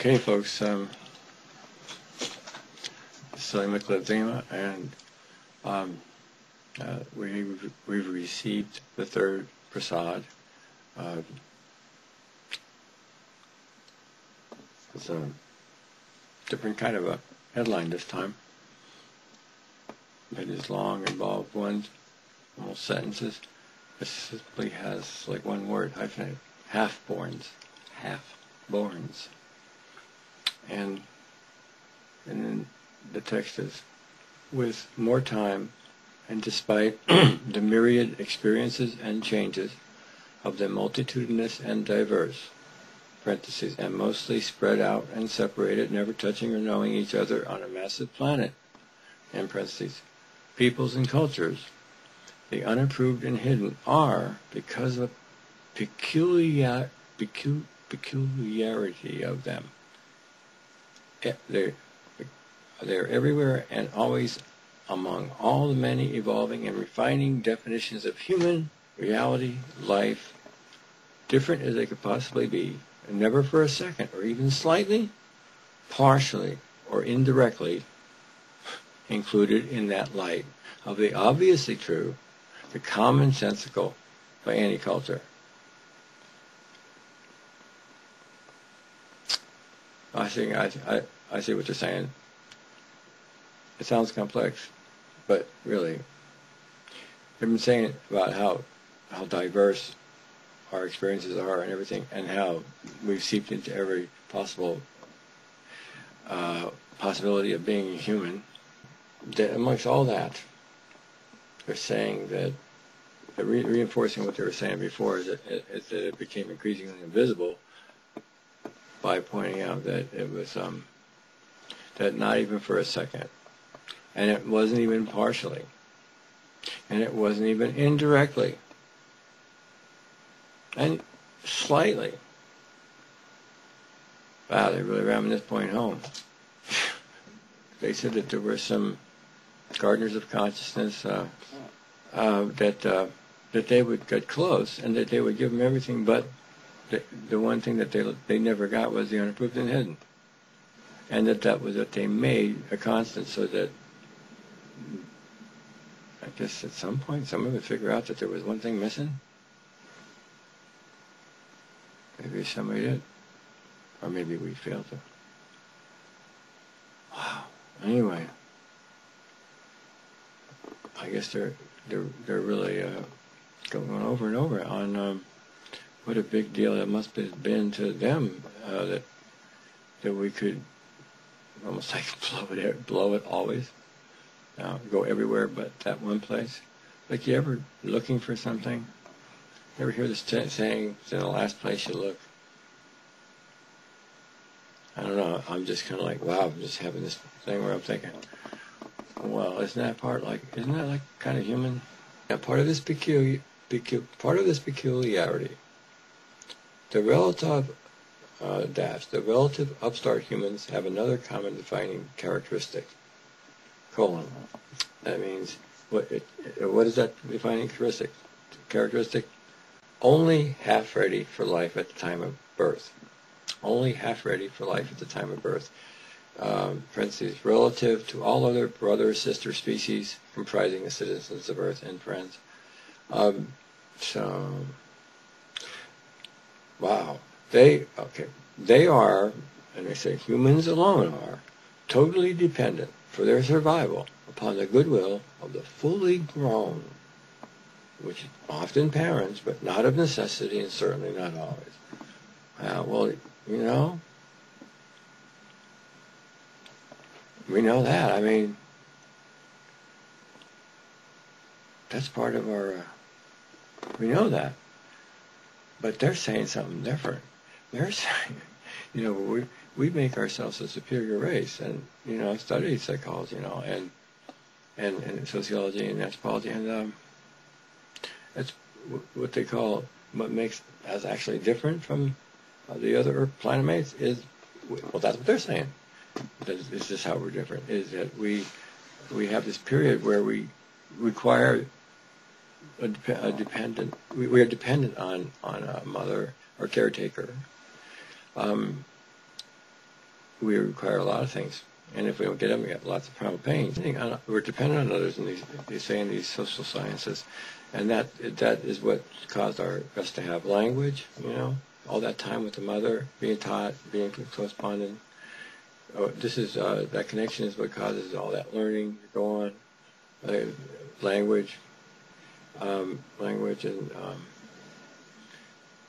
Okay, folks. Um, Silly McLivdema, and um, uh, we we've received the third prasad. Uh, it's a different kind of a headline this time. It is long, involved ones, almost sentences. It simply has like one word hyphenated. Half-borns, half-borns. And, and then the text is, with more time and despite the myriad experiences and changes of the multitudinous and diverse, parentheses, and mostly spread out and separated, never touching or knowing each other on a massive planet, in parentheses, peoples and cultures, the unapproved and hidden are, because of peculiar, pecu, peculiarity of them, Eh, they're, they're everywhere and always among all the many evolving and refining definitions of human reality, life, different as they could possibly be, and never for a second, or even slightly, partially, or indirectly included in that light of the obviously true, the commonsensical by any culture. I think I, I, I see what you're saying. It sounds complex, but really, they've been saying about how how diverse our experiences are and everything, and how we've seeped into every possible uh, possibility of being a human. That amongst all that, they're saying that re- reinforcing what they were saying before is that, is that it became increasingly invisible by pointing out that it was um, that not even for a second, and it wasn't even partially, and it wasn't even indirectly, and slightly. Wow, they really ramming this point home. they said that there were some gardeners of consciousness uh, uh, that uh, that they would get close and that they would give them everything but the, the one thing that they they never got was the unapproved and hidden, and that that was what they made a constant, so that I guess at some point someone would figure out that there was one thing missing. Maybe somebody did, or maybe we failed to. Wow. Anyway, I guess they're they're they're really uh, going over and over on. Um, what a big deal that must have been to them uh, that that we could almost like blow it blow it always, uh, go everywhere but that one place. Like you ever looking for something? You ever hear this t- saying? It's in the last place you look. I don't know. I'm just kind of like, wow. I'm just having this thing where I'm thinking, well, isn't that part like? Isn't that like kind of human? Yeah, part of this peculiar, pecu- part of this peculiarity the relative uh, dash, the relative upstart humans have another common defining characteristic. Colon. That means what? It, what is that defining characteristic? Characteristic. Only half ready for life at the time of birth. Only half ready for life at the time of birth. Um, parentheses, relative to all other brother sister species comprising the citizens of Earth and friends. Um, so Wow. They, okay, they are, and they say humans alone are, totally dependent for their survival upon the goodwill of the fully grown, which often parents, but not of necessity and certainly not always. Uh, well, you know, we know that. I mean, that's part of our, uh, we know that. But they're saying something different. They're saying, you know, we we make ourselves a superior race, and you know, I've studied psychology, you know, and and, and sociology and anthropology, and um, it's what they call what makes us actually different from uh, the other planet mates is well, that's what they're saying. Is, is this how we're different? Is that we we have this period where we require a, a dependent. We, we, are dependent on on a mother or caretaker. Um, we require a lot of things. And if we don't get them, we get lots of on- We're dependent on others, in these, they say in these social sciences, and that that is what caused our us to have language. You know, all that time with the mother, being taught, being correspondent. Oh, this is uh, that connection is what causes all that learning to go on. Uh, language, um, language, and um,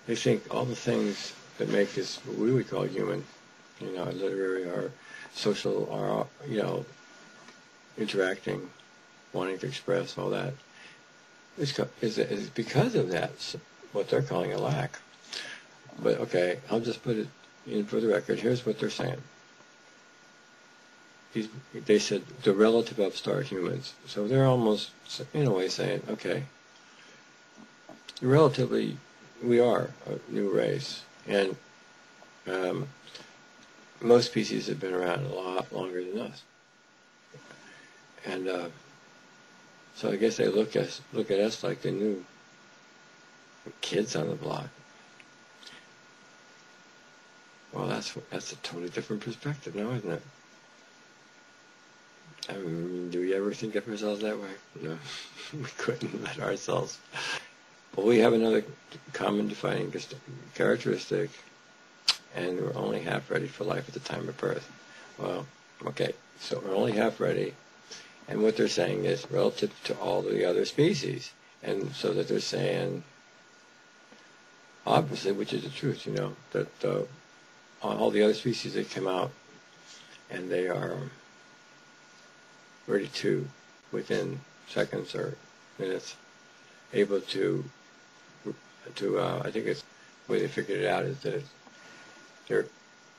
they think all the things that make us what we would call human, you know, literary or social or you know, interacting, wanting to express all that, is because of that, what they're calling a lack. But okay, I'll just put it in for the record. Here's what they're saying. These, they said the relative upstart humans. So they're almost, in a way, saying, okay, relatively, we are a new race, and um, most species have been around a lot longer than us. And uh, so I guess they look at look at us like the new kids on the block. Well, that's that's a totally different perspective now, isn't it? I mean, do we ever think of ourselves that way? No, we couldn't let ourselves. Well, we have another common defining characteristic, and we're only half ready for life at the time of birth. Well, okay, so we're only half ready, and what they're saying is relative to all the other species, and so that they're saying, obviously, which is the truth, you know, that uh, all the other species that come out, and they are ready to, within seconds or minutes, able to, to uh, I think it's the way they figured it out is that they're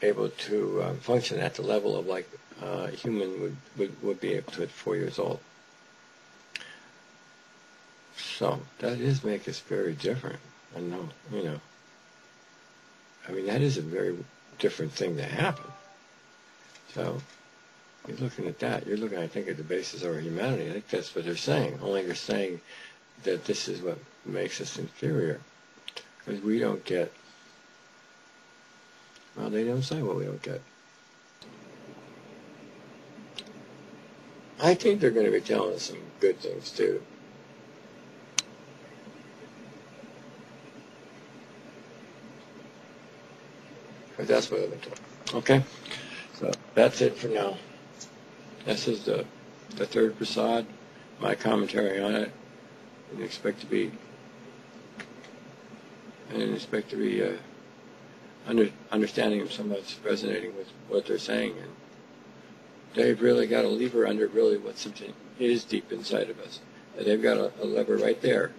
able to um, function at the level of like uh, a human would, would, would be able to at four years old. So that is make us very different. I know, you know. I mean, that is a very different thing to happen. So you're looking at that. You're looking, I think, at the basis of our humanity. I think that's what they're saying. Only they're saying that this is what makes us inferior. Because we don't get, well, they don't say what we don't get. I think they're going to be telling us some good things, too. But that's what they're talking. Okay? So that's it for now. This is the, the third Prasad. my commentary on it. Didn't expect to be, Didn't expect to be uh, under, understanding them so much, resonating with what they're saying. And they've really got a lever under really what something is deep inside of us. And they've got a, a lever right there.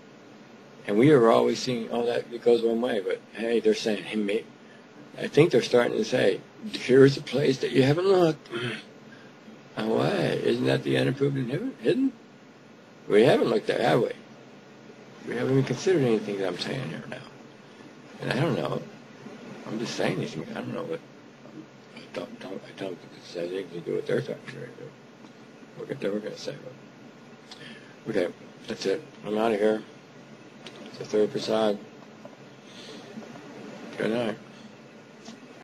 And we are always seeing, oh, that it goes one way. But hey, they're saying, hey, mate, I think they're starting to say, here's a place that you haven't looked. Oh, why? Isn't that the unapproved and hidden? We haven't looked there, have we? We haven't even considered anything that I'm saying here now. And I don't know. I'm just saying these. I don't know what. I don't, don't, I don't think has anything to do with their at what we're going to say. Okay, that's it. I'm out of here. It's the third Prasad. Good night.